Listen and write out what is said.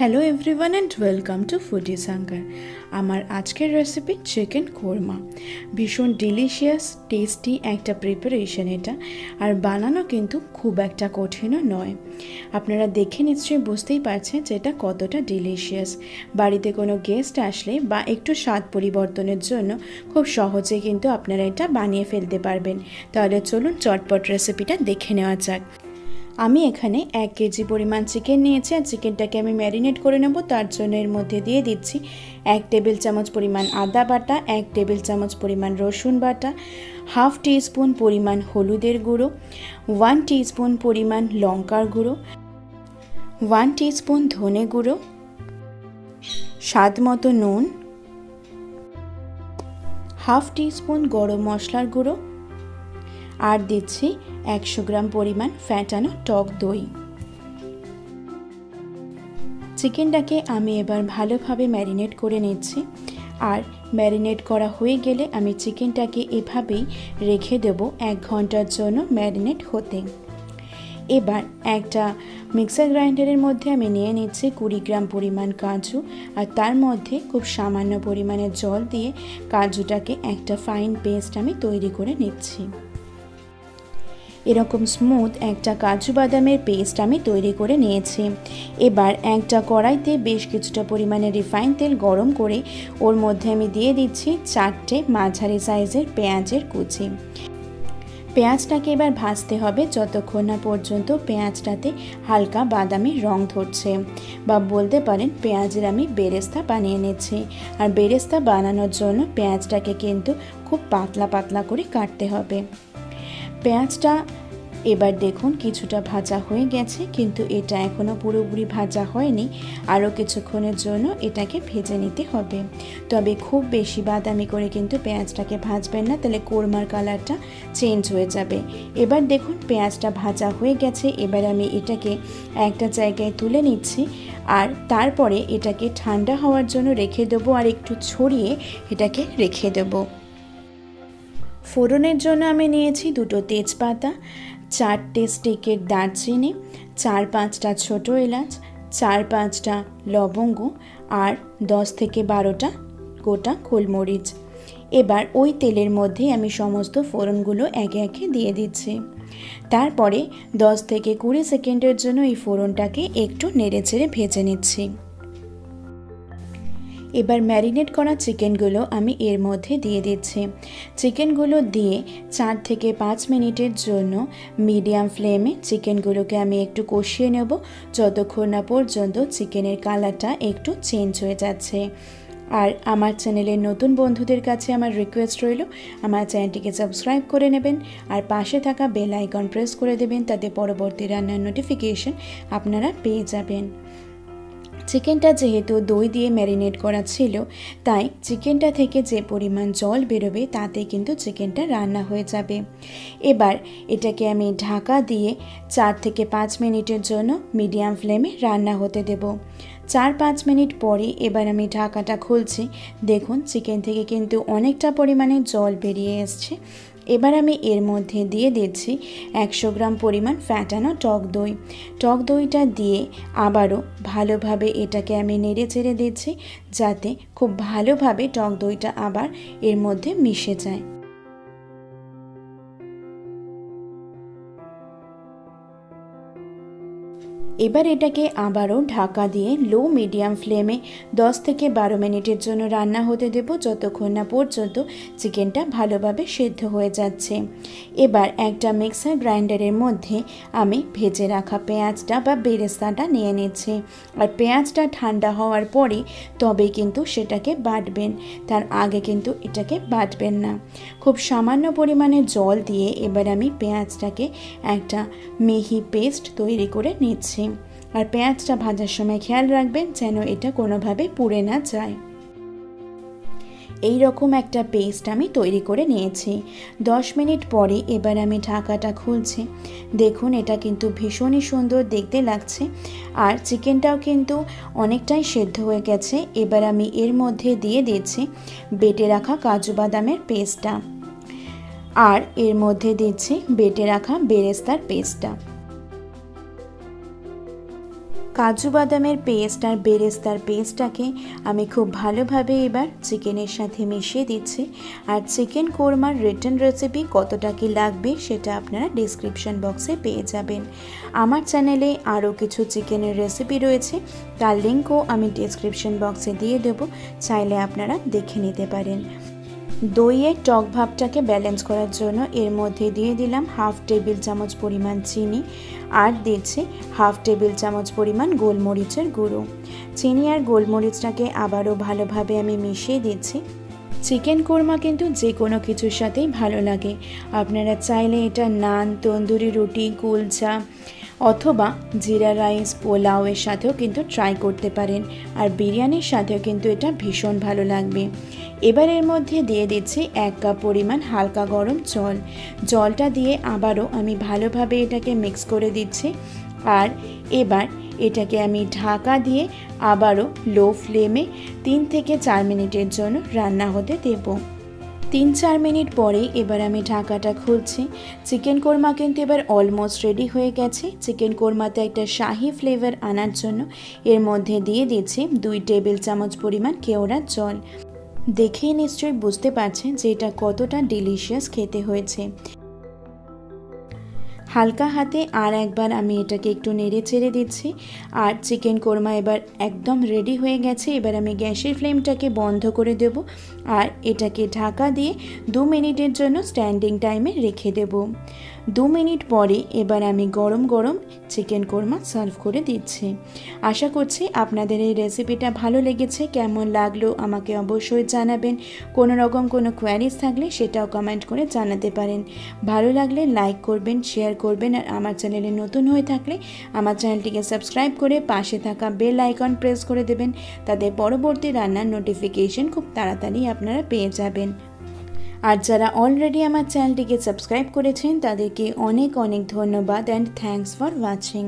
Hello everyone and welcome to foodie Sangar আমার আজকের recipe chicken korma ভীষণ ডিলিশিয়াস টেস্টি একটা প্রিপারেশন এটা আর বানানো কিন্তু খুব একটা কঠিনও নয় আপনারা দেখে নিশ্চয়ই বুঝতেই পারছেন যে এটা কতটা ডিলিশিয়াস বাড়িতে কোনো গেস্ট আসলে বা একটু স্বাদ পরিবর্তনের জন্য খুব সহজে কিন্তু আপনারা এটা বানিয়ে ফেলতে পারবেন তাহলে চলুন চটপট রেসিপিটা দেখে নেওয়া যাক আমি এখানে এক কেজি পরিমাণ চিকেন নিয়েছি আর চিকেনটাকে আমি ম্যারিনেট করে নেব। তার জন্য এর মধ্যে দিয়ে দিচ্ছি এক টেবিল চামচ পরিমাণ আদা বাটা, এক টেবিল চামচ পরিমাণ রসুন বাটা হাফ স্পুন পরিমাণ হলুদের গুঁড়ো ওয়ান স্পুন পরিমাণ লঙ্কার গুঁড়ো ওয়ান স্পুন ধনে গুঁড়ো স্বাদ মতো নুন হাফ স্পুন গরম মশলার গুঁড়ো আর দিচ্ছি একশো গ্রাম পরিমাণ ফ্যাটানো টক দই। চিকেনটাকে আমি এবার ভালোভাবে ম্যারিনেট করে নিচ্ছি। আর ম্যারিনেট করা হয়ে গেলে আমি চিকেনটাকে এভাবেই রেখে দেব এক ঘণ্টার জন্য ম্যারিনেট হতে। এবার একটা মিক্সার গ্রাইন্ডারের মধ্যে আমি নিয়ে নিচ্ছি কুড়ি গ্রাম পরিমাণ কাজু। আর তার মধ্যে খুব সামান্য পরিমাণে জল দিয়ে কাজুটাকে একটা ফাইন পেস্ট আমি তৈরি করে নিচ্ছি। এরকম স্মুথ একটা কাজু বাদামের পেস্ট আমি তৈরি করে নিয়েছি। এবার একটা কড়াইতে বেশ কিছুটা পরিমাণে রিফাইন তেল গরম করে ওর মধ্যে আমি দিয়ে দিচ্ছি চারটে মাঝারি সাইজের পেঁয়াজের কুচি। পেঁয়াজটাকে এবার ভাজতে হবে যতক্ষণ না পর্যন্ত পেঁয়াজটাতে হালকা বাদামি রং ধরছে বা বলতে পারেন পেঁয়াজের আমি বেরেস্তা বানিয়ে নিচ্ছি। আর বেরেস্তা বানানোর জন্য পেঁয়াজটাকে কিন্তু খুব পাতলা পাতলা করে কাটতে হবে। পেঁয়াজটা। এবার দেখুন কিছুটা ভাজা হয়ে গেছে, কিন্তু এটা এখনও পুরোপুরি ভাজা হয়নি। আরও কিছুক্ষণের জন্য এটাকে ভেজে নিতে হবে। তবে খুব বেশি বাদামি করে কিন্তু পেঁয়াজটাকে ভাজবেন না, তাহলে কোরমার কালারটা চেঞ্জ হয়ে যাবে। এবার দেখুন পেঁয়াজটা ভাজা হয়ে গেছে, এবার আমি এটাকে একটা জায়গায় তুলে নিচ্ছি। আর তারপরে এটাকে ঠান্ডা হওয়ার জন্য রেখে দেবো, আর একটু ছড়িয়ে এটাকে রেখে দেবো। ফোড়নের জন্য আমি নিয়েছি দুটো তেজপাতা, চারটে স্টিকের দারচিনি, চার পাঁচটা ছোটো এলাচ, চার পাঁচটা লবঙ্গ আর দশ থেকে বারোটা গোটা গোলমরিচ। এবার ওই তেলের মধ্যে আমি সমস্ত ফোড়নগুলো একে একে দিয়ে দিচ্ছি। তারপরে দশ থেকে কুড়ি সেকেন্ডের জন্য এই ফোড়নটাকে একটু নেড়ে চেড়ে ভেজে নিচ্ছি। এবার ম্যারিনেট করা চিকেনগুলো আমি এর মধ্যে দিয়ে দিচ্ছি। চিকেনগুলো দিয়ে চার থেকে পাঁচ মিনিটের জন্য মিডিয়াম ফ্লেমে চিকেনগুলোকে আমি একটু কষিয়ে নেব। যতক্ষণ না পর্যন্ত চিকেনের কালারটা একটু চেঞ্জ হয়ে যাচ্ছে। আর আমার চ্যানেলের নতুন বন্ধুদের কাছে আমার রিকোয়েস্ট রইল, আমার চ্যানেলটিকে সাবস্ক্রাইব করে নেবেন আর পাশে থাকা বেল আইকন প্রেস করে দেবেন, তাতে পরবর্তী রান্নার নোটিফিকেশন আপনারা পেয়ে যাবেন। চিকেনটা যেহেতু দই দিয়ে ম্যারিনেট করা ছিল, তাই চিকেনটা থেকে যে পরিমাণ জল বেরোবে তাতে কিন্তু চিকেনটা রান্না হয়ে যাবে। এবার এটাকে আমি ঢাকা দিয়ে চার থেকে পাঁচ মিনিটের জন্য মিডিয়াম ফ্লেমে রান্না হতে দেব। চার পাঁচ মিনিট পরে এবার আমি ঢাকাটা খুলছি। দেখুন, চিকেন থেকে কিন্তু অনেকটা পরিমাণে জল বেরিয়ে এসছে। এবার আমি এর মধ্যে দিয়ে দিচ্ছি একশো গ্রাম পরিমাণ ফ্যাটানো টক দই। টক দইটা দিয়ে আবারও ভালোভাবে এটাকে আমি নেড়ে চেড়ে দিচ্ছি যাতে খুব ভালোভাবে টক দইটা আবার এর মধ্যে মিশে যায়। এবার এটাকে আবারও ঢাকা দিয়ে লো মিডিয়াম ফ্লেমে 10 থেকে বারো মিনিটের জন্য রান্না হতে দেব, যতক্ষণ না পর্যন্ত চিকেনটা ভালোভাবে সেদ্ধ হয়ে যাচ্ছে। এবার একটা মিক্সার গ্রাইন্ডারের মধ্যে আমি ভেজে রাখা পেঁয়াজটা বা বেরেস্তাটা নিয়ে নিচ্ছি। আর পেঁয়াজটা ঠান্ডা হওয়ার পরে তবে কিন্তু সেটাকে বাটবেন, তার আগে কিন্তু এটাকে বাটবেন না। খুব সামান্য পরিমাণে জল দিয়ে এবার আমি পেঁয়াজটাকে একটা মিহি পেস্ট তৈরি করে নিচ্ছি। আর পেঁয়াজটা ভাজার সময় খেয়াল রাখবেন যেন এটা কোনোভাবে পুড়ে না যায়। এই রকম একটা পেস্ট আমি তৈরি করে নিয়েছি। দশ মিনিট পরে এবার আমি ঢাকাটা খুলছি। দেখুন, এটা কিন্তু ভীষণই সুন্দর দেখতে লাগছে। আর চিকেনটাও কিন্তু অনেকটাই সেদ্ধ হয়ে গেছে। এবার আমি এর মধ্যে দিয়ে দিচ্ছি বেটে রাখা কাজু বাদামের পেস্টটা আর এর মধ্যে দিচ্ছি বেটে রাখা বেরেস্তার পেস্টটা কাজু বাদামের পেস্ট আর বেরেস্তার পেস্টটাকে আমি খুব ভালোভাবে এবার চিকেনের সাথে মিশিয়ে দিচ্ছি। আর চিকেন কোরমার রিটার্ন রেসিপি কতটা কি লাগবে সেটা আপনারা ডিসক্রিপশন বক্সে পেয়ে যাবেন। আমার চ্যানেলে আরও কিছু চিকেনের রেসিপি রয়েছে, তার লিঙ্কও আমি ডিসক্রিপশন বক্সে দিয়ে দেবো, চাইলে আপনারা দেখে নিতে পারেন। দইয়ের টক ভাবটাকে ব্যালেন্স করার জন্য এর মধ্যে দিয়ে দিলাম হাফ টেবিল চামচ পরিমাণ চিনি আর দিচ্ছি হাফ টেবিল চামচ পরিমাণ গোলমরিচের গুঁড়ো। চিনি আর গোলমরিচটাকে আবারও ভালোভাবে আমি মিশিয়ে দিচ্ছি। চিকেন কোরমা কিন্তু যে কোনো কিছুর সাথেই ভালো লাগে। আপনারা চাইলে এটা নান, তন্দুরি রুটি, কুলচা অথবা জিরা রাইস, পোলাওয়ের সাথেও কিন্তু ট্রাই করতে পারেন। আর বিরিয়ানির সাথেও কিন্তু এটা ভীষণ ভালো লাগবে। এবার এর মধ্যে দিয়ে দিচ্ছি এক কাপ পরিমাণ হালকা গরম জল। জলটা দিয়ে আবারও আমি ভালোভাবে এটাকে মিক্স করে দিচ্ছি। আর এবার এটাকে আমি ঢাকা দিয়ে আবারও লো ফ্লেমে তিন থেকে চার মিনিটের জন্য রান্না হতে দেবো। তিন চার মিনিট পরে এবার আমি ঢাকাটা খুলছি। চিকেন কোরমা কিন্তু এবার অলমোস্ট রেডি হয়ে গেছে। চিকেন কোরমাতে একটা শাহি ফ্লেভার আনার জন্য এর মধ্যে দিয়ে দিচ্ছি দুই টেবিল চামচ পরিমাণ কেওড়ার জল। দেখেই নিশ্চয়ই বুঝতে পারছেন যে এটা কতটা ডিলিশিয়াস খেতে হয়েছে। হালকা হাতে আর একবার আমি এটাকে একটু নেড়ে চেড়ে দিচ্ছি। আর চিকেন কোরমা এবার একদম রেডি হয়ে গেছে। এবার আমি গ্যাসের ফ্লেমটাকে বন্ধ করে দেব। আর এটাকে ঢাকা দিয়ে দু মিনিটের জন্য স্ট্যান্ডিং টাইমে রেখে দেব। দু মিনিট পরে এবার আমি গরম গরম চিকেন কোরমা সার্ভ করে দিচ্ছি। আশা করছি আপনাদের এই রেসিপিটা ভালো লেগেছে, কেমন লাগল আমাকে অবশ্যই জানাবেন। কোনো রকম কোনো কোয়ারিজ থাকলে সেটাও কমেন্ট করে জানাতে পারেন। ভালো লাগলে লাইক করবেন শেয়ার করবেন আর আমার চ্যানেলে নতুন হয়ে থাকলে আমার চ্যানেলটিকে সাবস্ক্রাইব করে পাশে থাকা বেল আইকন প্রেস করে দেবেন। তাতে পরবর্তী রান্নার নোটিফিকেশন খুব তাড়াতাড়ি আপনারা পেয়ে যাবেন। আর যারা অলরেডি আমার চ্যানেলটিকে সাবস্ক্রাইব করেছেন তাদেরকে অনেক অনেক ধন্যবাদ অ্যান্ড থ্যাংকস ফর ওয়াচিং